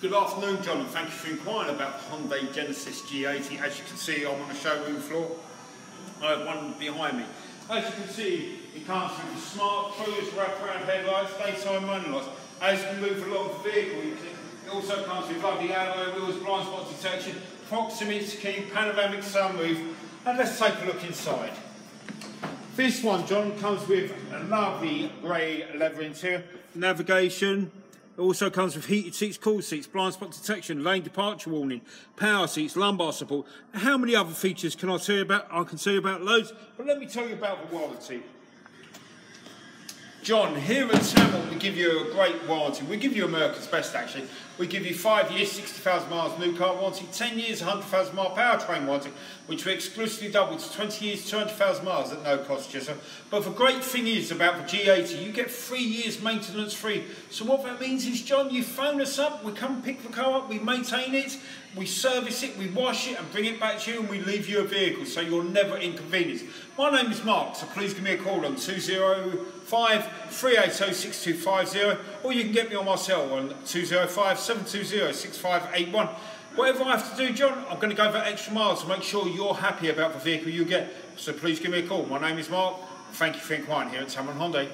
Good afternoon, John, and thank you for inquiring about the Hyundai Genesis G80. As you can see, I'm on the showroom floor. I have one behind me. As you can see, it comes with the smart cruise wraparound headlights, daytime running lights. As you move along the vehicle, it also comes with lovely alloy wheels, blind spot detection, proximity key, panoramic sunroof, and let's take a look inside. This one, John, comes with a lovely grey leather interior, navigation, it also comes with heated seats, cool seats, blind spot detection, lane departure warning, power seats, lumbar support. How many other features can I tell you about? I can tell you about loads, but let me tell you about the warranty. John, here at Tameron, we give you a great warranty. We give you America's best, actually. We give you five years, 60,000 miles new car warranty, 10 years, 100,000 mile powertrain warranty, which we exclusively double to 20 years, 200,000 miles at no cost to yourself. But the great thing is about the G80, you get three years maintenance free. So what that means is, John, you phone us up, we come pick the car up, we maintain it, we service it, we wash it and bring it back to you and we leave you a vehicle so you're never inconvenienced. My name is Mark, so please give me a call on 205 380 6250 or you can get me on my cell on 205 720 6581. Whatever I have to do, John, I'm going to go that extra mile to make sure you're happy about the vehicle you get. So please give me a call. My name is Mark. Thank you for inquiring here at Tameron Hyundai.